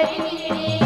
Hari